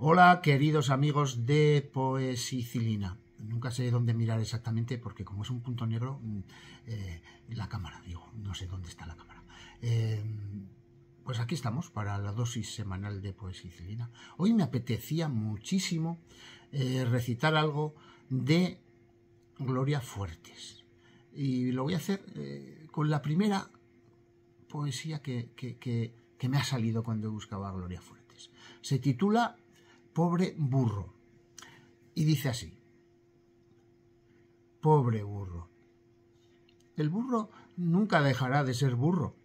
Hola, queridos amigos de Poesicilina. Nunca sé dónde mirar exactamente porque como es un punto negro, mm, eh, la cámara, digo, no sé dónde está la cámara. Eh, pues aquí estamos para la dosis semanal de Poesicilina. Hoy me apetecía muchísimo eh, recitar algo de Gloria Fuertes. Y lo voy a hacer con la primera poesía que, que me ha salido cuando buscaba Gloria Fuertes. Se titula Pobre burro. Y dice así. Pobre burro. El burro nunca dejará de ser burro,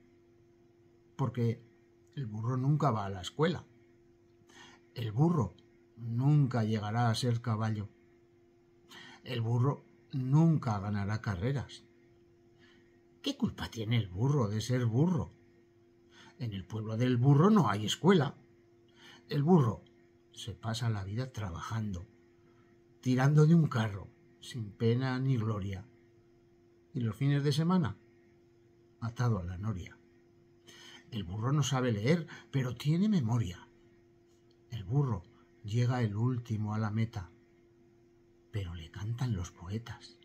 porque el burro nunca va a la escuela. El burro nunca llegará a ser caballo. El burro nunca ganará carreras. ¿Qué culpa tiene el burro de ser burro? En el pueblo del burro no hay escuela. El burro se pasa la vida trabajando, tirando de un carro, sin pena ni gloria. Y los fines de semana, atado a la noria. El burro no sabe leer, pero tiene memoria. El burro llega el último a la meta, pero le cantan los poetas.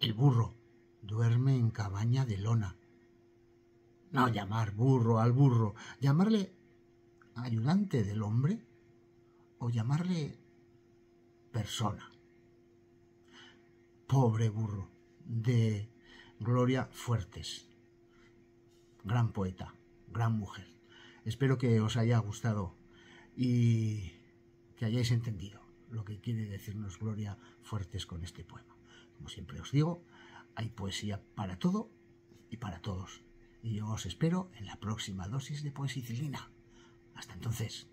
El burro duerme en cabaña de lona. No llamar burro al burro, llamarle ayudante del hombre llamarle persona. Pobre burro, de Gloria Fuertes. Gran poeta, gran mujer. Espero que os haya gustado y que hayáis entendido lo que quiere decirnos Gloria Fuertes con este poema. Como siempre os digo, hay poesía para todo y para todos. Y yo os espero en la próxima dosis de poesicilina. Hasta entonces.